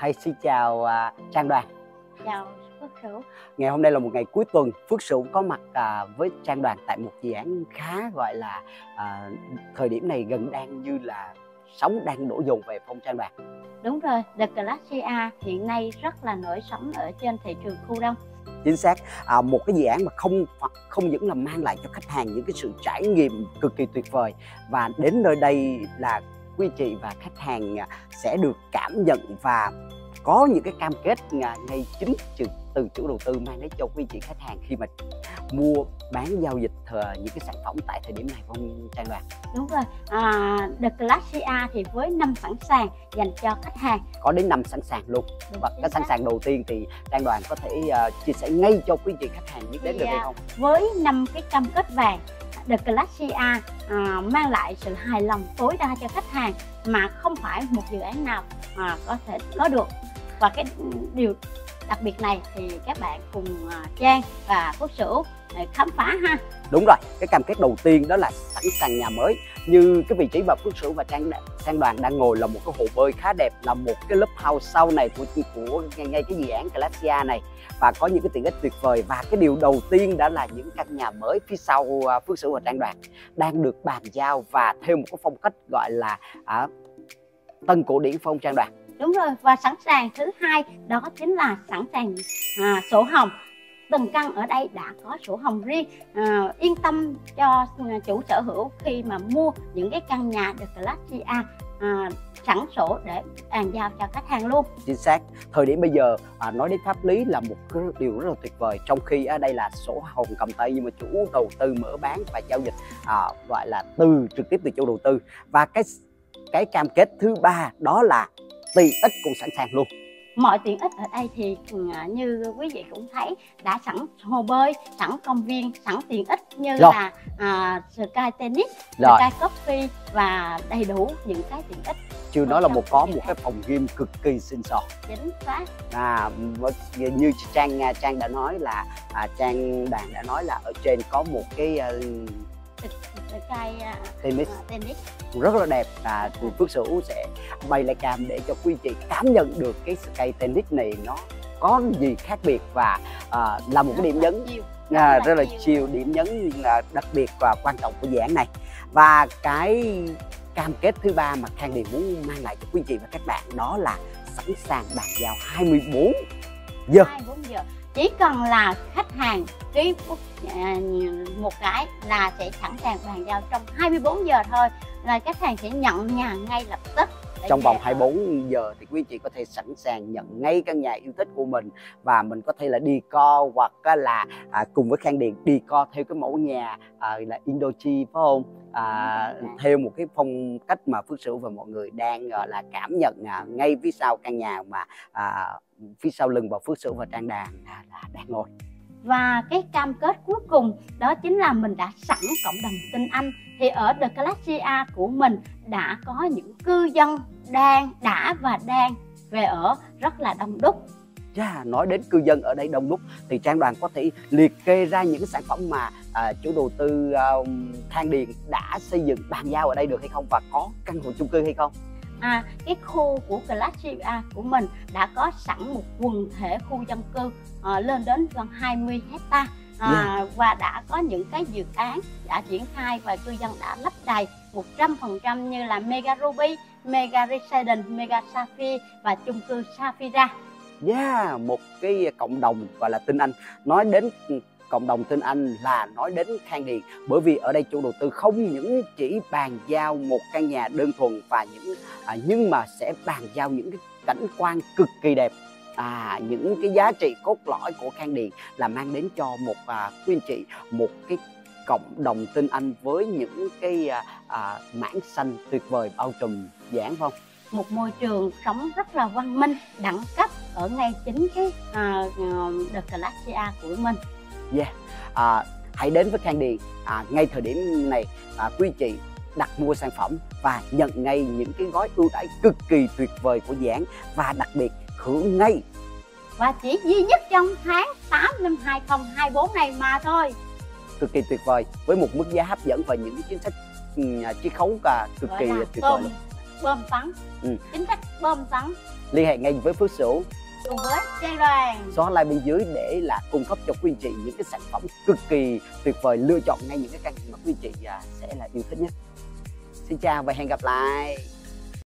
Hay xin chào à, Trang Đoàn. Chào Phước Sửu. Ngày hôm nay là một ngày cuối tuần, Phước Sửu có mặt à, với Trang Đoàn tại một dự án khá gọi là à, thời điểm này gần đang như là sóng đang đổ dồn về phong Trang Đoàn. Đúng rồi, The Glacia hiện nay rất là nổi sóng ở trên thị trường khu đông. Chính xác, à, một cái dự án mà không không những là mang lại cho khách hàng những cái sự trải nghiệm cực kỳ tuyệt vời và đến nơi đây là quý chị và khách hàng à, sẽ được cảm nhận và có những cái cam kết ngay chính từ, từ chủ đầu tư mang đến cho quý chị khách hàng khi mà mua bán giao dịch những cái sản phẩm tại thời điểm này không Trang Đoàn? Đúng rồi, à, The Glacia thì với năm sẵn sàng dành cho khách hàng. Có đến năm sẵn sàng luôn. Đúng và cái sẵn sàng đầu tiên thì Trang Đoàn có thể uh, chia sẻ ngay cho quý chị khách hàng biết đến được hay không? Với năm cái cam kết vàng The Glacia à, mang lại sự hài lòng tối đa cho khách hàng mà không phải một dự án nào mà có thể có được. Và cái điều đặc biệt này thì các bạn cùng à, Trang và quốc Sửu à, khám phá ha. Đúng rồi cái cam kết đầu tiên đó là sẵn sàng nhà mới. Như cái vị trí mà Phước Sửu và Trang Trang Đoàn đang ngồi là một cái hồ bơi khá đẹp là một cái lớp house sau này của của ngay, ngay cái dự án Glacia này. Và có những cái tiện ích tuyệt vời. Và cái điều đầu tiên đã là những căn nhà mới phía sau à, Phước Sửu và Trang Đoàn đang được bàn giao và theo một cái phong cách gọi là à, tân cổ điển phong Trang Đoàn? Đúng rồi và sẵn sàng thứ hai đó chính là sẵn sàng à, sổ hồng. Từng căn ở đây đã có sổ hồng riêng. À, yên tâm cho à, chủ sở hữu khi mà mua những cái căn nhà được Glacia à, sẵn sổ để bàn giao cho khách hàng luôn. Chính xác. Thời điểm bây giờ à, nói đến pháp lý là một cái điều rất là tuyệt vời. Trong khi ở đây là sổ hồng cầm tay nhưng mà chủ đầu tư mở bán và giao dịch à, gọi là từ trực tiếp từ chủ đầu tư. Và cái cái cam kết thứ ba đó là tiện ích cũng sẵn sàng luôn mọi tiện ích ở đây thì ừ, như quý vị cũng thấy đã sẵn hồ bơi sẵn công viên sẵn tiện ích như Rồi. là à, sky tennis Rồi. sky coffee và đầy đủ những cái tiện ích chưa nói là một có một cái phòng gym cực kỳ xinh xò chính xác à như trang trang đã nói là à, trang đàn đã nói là ở trên có một cái uh, cây uh, tennis. Uh, tennis. Rất là đẹp và. Phước Sửu sẽ bay lại cam để cho quý chị cảm nhận được cái cây tennis này nó có gì khác biệt và uh, là một cái điểm nhấn à, rất là chiều điểm nhấn là đặc biệt và quan trọng của dự án này. Và cái cam kết thứ ba mà Khang Điền muốn mang lại cho quý chị và các bạn đó là sẵn sàng bàn giao 24 giờ. 24 giờ. Chỉ cần là hàng ký à, một cái là sẽ sẵn sàng bàn giao trong 24 giờ thôi. Là khách hàng sẽ nhận nhà ngay lập tức. Trong vòng 24 giờ thì quý chị có thể sẵn sàng nhận ngay căn nhà yêu thích của mình và mình có thể là đi co hoặc là à, cùng với Khang Điền đi co theo cái mẫu nhà à, là Indochi phải không? À, theo một cái phong cách mà Phước Sửu và mọi người đang gọi là cảm nhận à, ngay phía sau căn nhà mà à, phía sau lưng và Phước Sửu và Trang Đàn. À, đang ngồi và cái cam kết cuối cùng đó chính là mình đã sẵn cộng đồng tin Anh. Thì ở The Galaxia của mình đã có những cư dân đang đã và đang về ở rất là đông đúc. Yeah, nói đến cư dân ở đây đông đúc thì trang đoàn có thể liệt kê ra những sản phẩm mà à, chủ đầu tư à, Thang Điền đã xây dựng bàn giao ở đây được hay không? Và có căn hộ chung cư hay không? À, cái khu của Glacia của mình đã có sẵn một quần thể khu dân cư à, lên đến gần 20 hecta à, yeah. và đã có những cái dự án đã triển khai và cư dân đã lấp đầy 100% như là Mega Ruby, Mega Residence, Mega Sapphire và chung cư Safira. Yeah, một cái cộng đồng gọi là tinh Anh. Nói đến cộng đồng tinh Anh là nói đến Khang Điền bởi vì ở đây chủ đầu tư không những chỉ bàn giao một căn nhà đơn thuần và những à, nhưng mà sẽ bàn giao những cái cảnh quan cực kỳ đẹp à những cái giá trị cốt lõi của Khang Điền là mang đến cho một à, quý anh chị một cái cộng đồng tinh Anh với những cái à, à, mảng xanh tuyệt vời bao trùm giảng không? Một môi trường sống rất là văn minh, đẳng cấp ở ngay chính cái uh, The Glacia của mình. Yeah, à, hãy đến với Điền à, ngay thời điểm này à, quý chị đặt mua sản phẩm và nhận ngay những cái gói ưu đãi cực kỳ tuyệt vời của dự và đặc biệt hưởng ngay. Và chỉ duy nhất trong tháng 8 năm 2024 này mà thôi. Cực kỳ tuyệt vời với một mức giá hấp dẫn và những cái chính sách ừ, chiết khấu cả cực kỳ tuyệt vời bơm tấn ừ. chính sách bơm tấn liên hệ ngay với Phước Sửu cùng với Trang Đoàn. Xóa like bên dưới để là cung cấp cho quý anh chị những cái sản phẩm cực kỳ tuyệt vời, lựa chọn ngay những cái căn mà quý anh chị à, sẽ là yêu thích nhất. Xin chào và hẹn gặp lại.